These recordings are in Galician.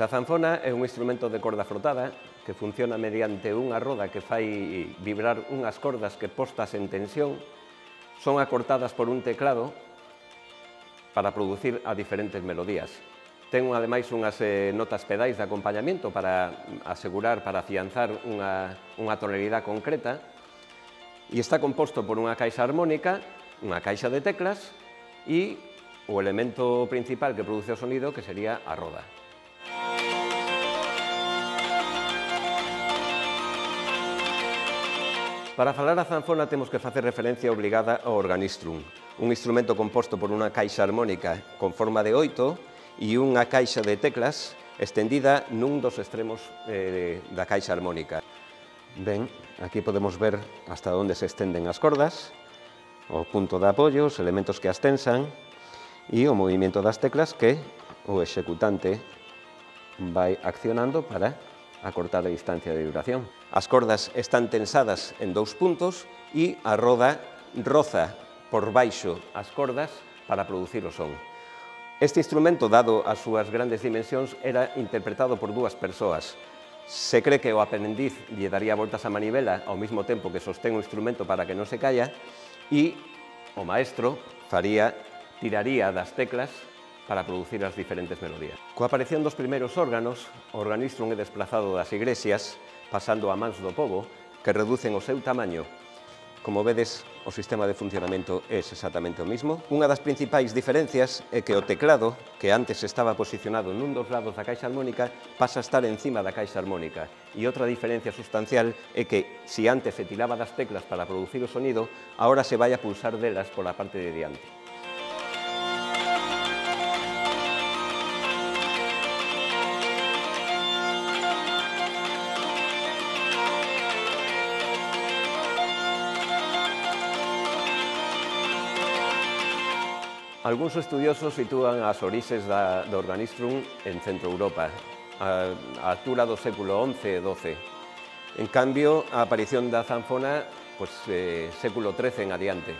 A zanfona é un instrumento de corda frotada que funciona mediante unha roda que fai vibrar unhas cordas que postas en tensión son acortadas por un teclado para producir a diferentes melodías. Ten ademais unhas eh, notas pedais de acompañamento para asegurar, para afianzar unha, unha tonalidade concreta e está composto por unha caixa armónica, unha caixa de teclas e o elemento principal que produce o sonido que sería a roda. Para falar a zanfona temos que facer referencia obligada ao organistrum, un instrumento composto por unha caixa armónica con forma de oito e unha caixa de teclas estendida nun dos extremos eh, da caixa armónica. Ben, aquí podemos ver hasta onde se estenden as cordas, o punto de apoio, os elementos que as tensan e o movimento das teclas que o executante vai accionando para acortar a distancia de vibración. As cordas están tensadas en dous puntos e a roda roza por baixo as cordas para producir o son. Este instrumento, dado as súas grandes dimensións, era interpretado por dúas persoas. Se cree que o aprendiz lle daría voltas á manivela ao mesmo tempo que sostén o instrumento para que non se calla e o maestro faría tiraría das teclas para producir as diferentes melodías. Coa aparición dos primeiros órganos, o organistrum é desplazado das igrexas pasando a mans do povo, que reducen o seu tamaño. Como vedes, o sistema de funcionamento é exactamente o mismo. Unha das principais diferencias é que o teclado, que antes estaba posicionado nun dos lados da caixa armónica, pasa a estar encima da caixa armónica. E outra diferencia sustancial é que, se antes se tiraba das teclas para producir o sonido, agora se vai a pulsar delas pola parte de diante. Algúns estudiosos sitúan as orixes da, do Organistrum en Centro Europa, a, a altura do século XI e XII. En cambio, a aparición da zanfona, pues, eh, século XIII en adiante.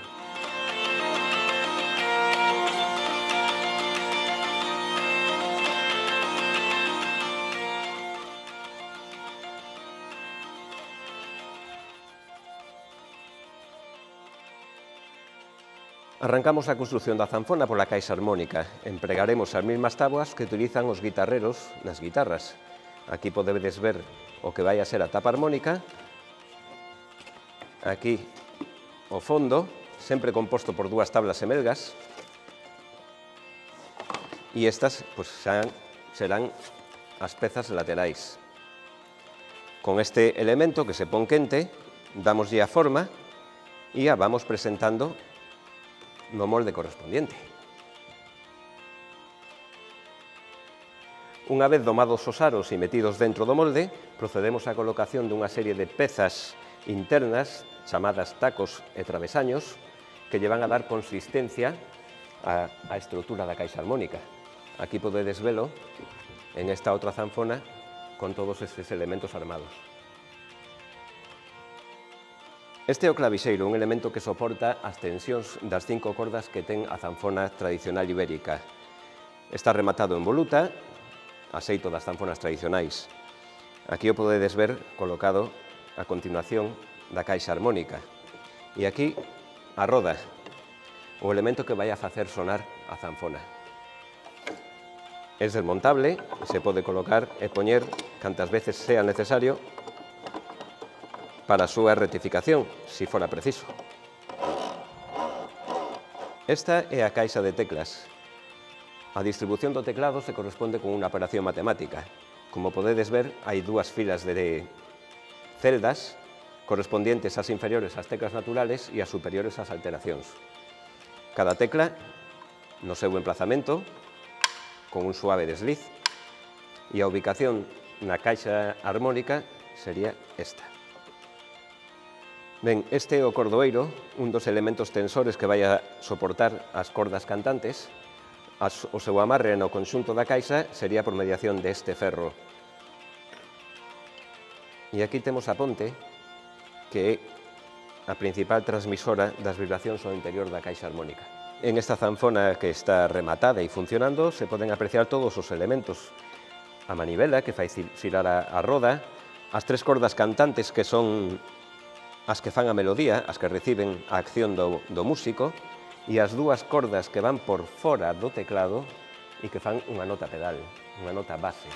Arrancamos a construción da zanfona pola caixa armónica. Empregaremos as mesmas tabuas que utilizan os guitarreros nas guitarras. Aquí podedes ver o que vai a ser a tapa armónica. Aquí o fondo, sempre composto por dúas tablas semelgas. E estas pues, serán, serán as pezas laterais. Con este elemento que se pon quente, damoslle a forma e a vamos presentando no molde correspondiente. Unha vez domados os aros e metidos dentro do molde, procedemos á colocación dunha serie de pezas internas chamadas tacos e travesaños que lle van a dar consistencia á, á estrutura da caixa armónica. Aquí podedes velo en esta outra zanfona con todos estes elementos armados. Este é o clavixeiro, un elemento que soporta as tensións das cinco cordas que ten a zanfona tradicional ibérica. Está rematado en voluta, aceito das zanfonas tradicionais. Aquí o podedes ver colocado a continuación da caixa armónica. E aquí a roda, o elemento que vai a facer sonar a zanfona. É desmontable, se pode colocar e poñer cantas veces sea necesario para a súa retificación, se fora preciso. Esta é a caixa de teclas. A distribución do teclado se corresponde con unha operación matemática. Como podedes ver, hai dúas filas de celdas correspondientes ás inferiores ás teclas naturales e ás superiores ás alteracións. Cada tecla, no seu emplazamento, con un suave desliz, e a ubicación na caixa armónica sería esta. Ben, este é o cordoeiro, un dos elementos tensores que vai a soportar as cordas cantantes. As, o seu amarre no conxunto da caixa sería por mediación deste ferro. E aquí temos a ponte, que é a principal transmisora das vibracións ao interior da caixa armónica. En esta zanfona que está rematada e funcionando se poden apreciar todos os elementos. A manivela que fai xirar a, a roda, as tres cordas cantantes que son as que fan a melodía, as que reciben a acción do, do músico, e as dúas cordas que van por fora do teclado e que fan unha nota pedal, unha nota base.